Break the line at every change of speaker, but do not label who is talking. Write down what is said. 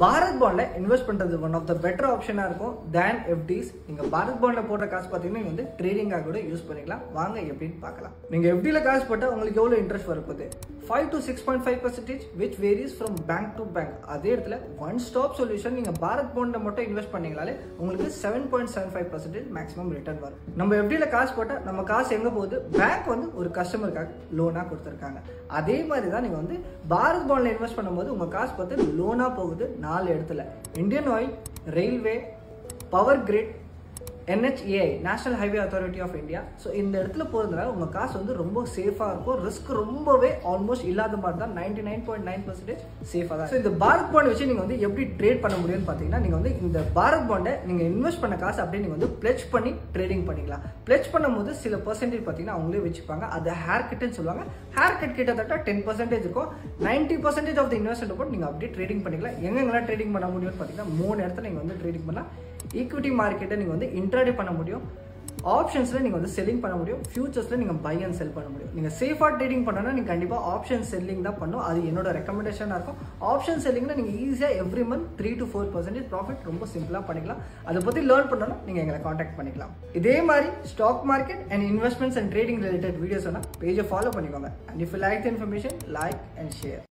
பாரத் பாண்டில் இன்வெஸ்ட் பண்ணுறது one of the better ஆப்ஷனாக இருக்கும் தேன் எஃப்டிஸ் நீங்கள் பாரத் பாண்டில் போடுற காசு பார்த்தீங்கன்னா நீங்கள் வந்து ட்ரேடிங்காக கூட யூஸ் பண்ணிக்கலாம். வாங்க எப்படின்னு பார்க்கலாம். நீங்கள் எஃப்டியில் காசு போட்டால் உங்களுக்கு எவ்வளோ இன்ட்ரெஸ்ட் வரப்போகுது? Five to six point five percentage which varies from bank to bank அதே இடத்துல ஒன் ஸ்டாப் சொல்யூஷன் நீங்கள் பாரத் பாண்ட்ல மட்டும் இன்வெஸ்ட் பண்ணீங்களாலே உங்களுக்கு seven point seven five percentage maximum return வரும். நம்ம எப்படியில் காசு போட்டால் நம்ம காசு எங்கே போகுது? பேங்க் வந்து ஒரு கஸ்டமருக்காக லோனாக கொடுத்துருக்காங்க. அதே மாதிரி தான் நீங்கள் வந்து பாரத் பாண்டில் இன்வெஸ்ட் பண்ணும்போது உங்கள் காசு பார்த்து லோனாக போகுது நாலு இடத்துல. Indian Oil railway Power Grid NHA National Highway Authority of India so இந்த இடத்துல போகிறதுனால உங்கள் காசு வந்து ரொம்ப சேஃபாக இருக்கும். ரிஸ்க் ரொம்பவே ஆல்மோஸ்ட் இல்லாத மாதிரி தான் ninety nine point nine percentage சேஃபாக தான் ஸோ இந்த பாரத் பாண்ட் வச்சு நீங்கள் வந்து எப்படி ட்ரேட் பண்ண முடியும்னு பார்த்தீங்கன்னா நீங்கள் வந்து இந்த பாரத் பாண்டை நீங்கள் இன்வெஸ்ட் பண்ண காசு அப்படியே நீங்கள் வந்து பிளெச் பண்ணி ட்ரேடிங் பண்ணிக்கலாம். பிளெச் பண்ணும்போது சில பர்சன்டேஜ் பார்த்தீங்கன்னா அவங்களே வச்சுப்பாங்க. அது ஹேர் கட்டுன்னு சொல்லுவாங்க. ஹேர் கட் கிட்டத்தட்ட டென் பர்சன்டேஜ் இருக்கும். Ninety percentage of the investment போட்டு நீங்கள் அப்படியே ட்ரேடிங் பண்ணிக்கலாம். எங்கெங்கெல்லாம் ட்ரேடிங் பண்ண முடியும்னு பார்த்தீங்கன்னா மூணு இடத்துல நீங்கள் வந்து ட்ரேடிங் பண்ணலாம். ஈக்விட்டி மார்க்கெட்டை நீங்கள் வந்து இன்ட்ராடே பண்ண முடியும். ஆப்ஷன்ஸில் நீங்கள் வந்து செல்லிங் பண்ண முடியும். ஃபியூச்சர்ஸில் நீங்கள் பை அண்ட் செல் பண்ண முடியும். நீங்கள் சேஃபாக ட்ரேடிங் பண்ணோன்னா நீங்கள் கண்டிப்பாக ஆப்ஷன் செல்லிங் தான் பண்ணும். அது என்னோட ரெக்கமெண்டேஷனாக இருக்கும். ஆப்ஷன் செல்லிங்னா நீங்கள் ஈஸியாக every month three to four percentage profit ரொம்ப சிம்பிளாக பண்ணிக்கலாம். அதை பற்றி லேர்ன் பண்ணணும் நீங்கள் எங்களை காண்டாக்ட் பண்ணிக்கலாம். இதே மாதிரி stock market and investments and trading related videos வேணால் பேஜை ஃபாலோ பண்ணிக்கோங்க. And if like the information like and share